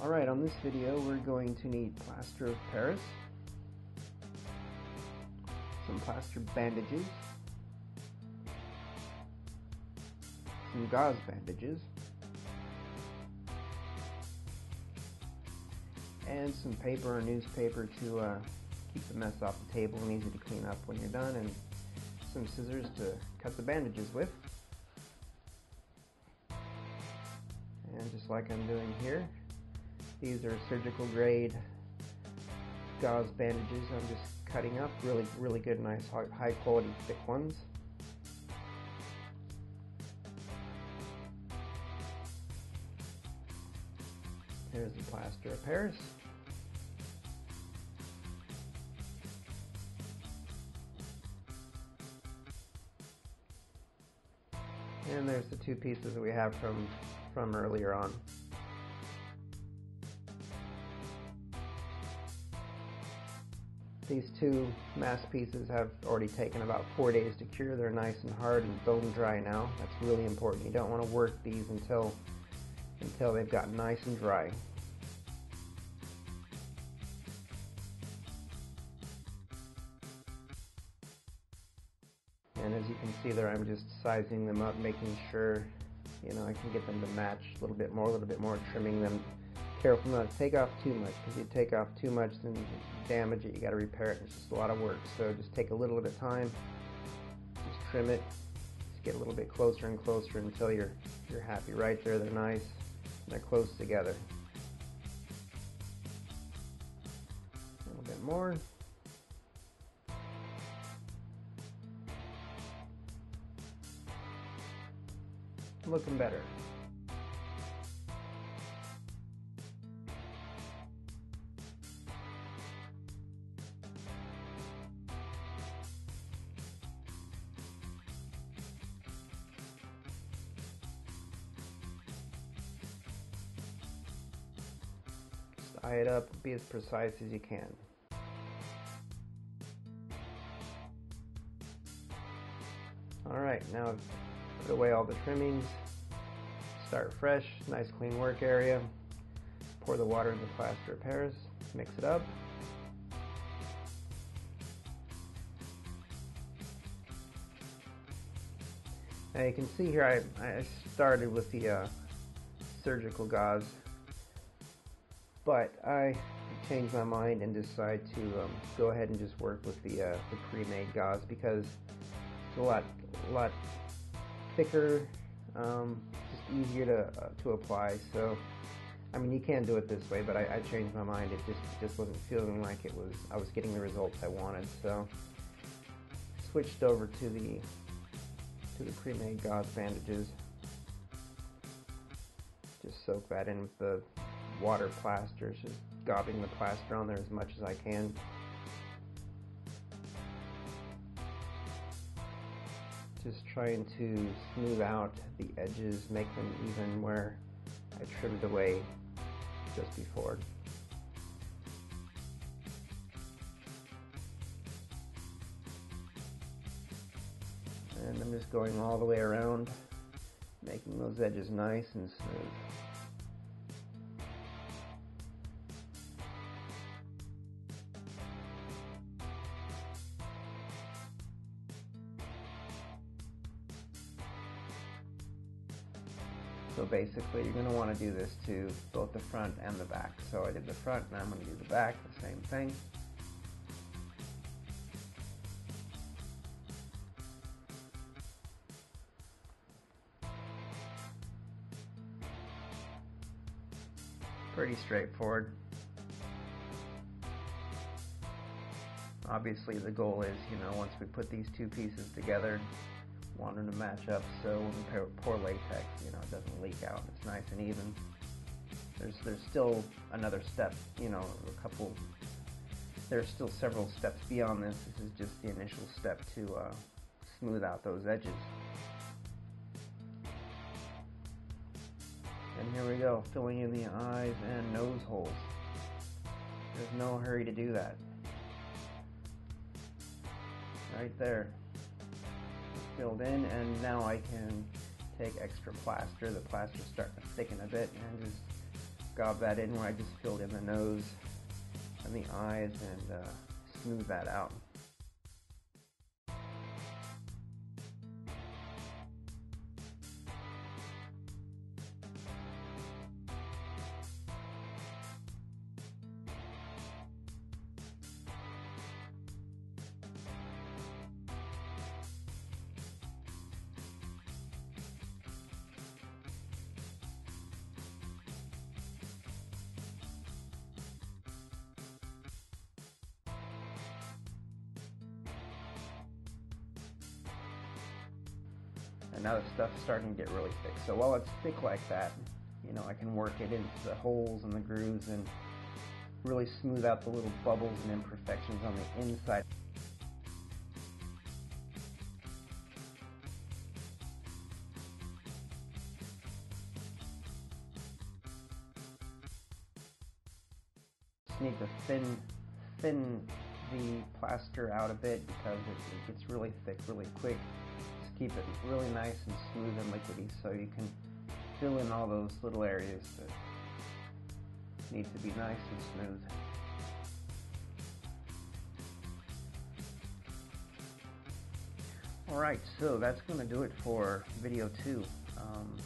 Alright, on this video we're going to need plaster of Paris, some plaster bandages, some gauze bandages, and some paper or newspaper to uh, keep the mess off the table and easy to clean up when you're done, and some scissors to cut the bandages with. And just like I'm doing here, these are surgical grade gauze bandages I'm just cutting up. Really, really good, nice, high quality, thick ones. There's the plaster of Paris. And there's the two pieces that we have from, from earlier on. These two mass pieces have already taken about four days to cure. They're nice and hard and bone dry now. That's really important. You don't want to work these until until they've gotten nice and dry. And as you can see there, I'm just sizing them up, making sure, you know, I can get them to match a little bit more, a little bit more, trimming them. Careful not to take off too much, because you take off too much, then you damage it, you got to repair it, it's just a lot of work. So just take a little at a time, just trim it, just get a little bit closer and closer until you're, you're happy. Right there, they're nice, they're close together. A little bit more. looking better. Eye it up, be as precise as you can. Alright, now I've Put away all the trimmings. Start fresh, nice clean work area. Pour the water in the plaster of Paris. Mix it up. Now you can see here I, I started with the uh, surgical gauze, but I changed my mind and decided to um, go ahead and just work with the, uh, the pre-made gauze because it's a lot, lot thicker, um, just easier to, uh, to apply. So, I mean, you can do it this way, but I, I, changed my mind. It just, just wasn't feeling like it was, I was getting the results I wanted. So, switched over to the, to the pre-made gauze bandages. Just soak that in with the water plasters, just gobbing the plaster on there as much as I can. just trying to smooth out the edges, make them even where I trimmed away just before. And I'm just going all the way around, making those edges nice and smooth. So basically you're going to want to do this to both the front and the back. So I did the front, now I'm going to do the back, the same thing. Pretty straightforward. Obviously the goal is, you know, once we put these two pieces together, want them to match up so when we pour latex, you know, it doesn't leak out. It's nice and even. There's there's still another step, you know, a couple. There's still several steps beyond this. This is just the initial step to uh, smooth out those edges. And here we go, filling in the eyes and nose holes. There's no hurry to do that. Right there filled in and now I can take extra plaster. The plaster's starting to thicken a bit and just gob that in where I just filled in the nose and the eyes and uh, smooth that out. And now the stuff's starting to get really thick. So while it's thick like that, you know, I can work it into the holes and the grooves and really smooth out the little bubbles and imperfections on the inside. Need to thin, thin the plaster out a bit because it, it gets really thick really quick keep it really nice and smooth and liquidy so you can fill in all those little areas that need to be nice and smooth. Alright, so that's going to do it for video 2. Um,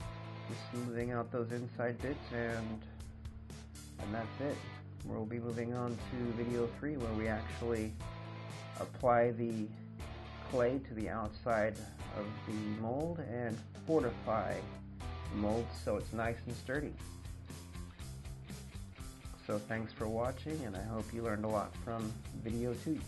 just smoothing out those inside bits and and that's it. We'll be moving on to video 3 where we actually apply the clay to the outside of the mold and fortify the mold so it's nice and sturdy. So thanks for watching and I hope you learned a lot from video 2.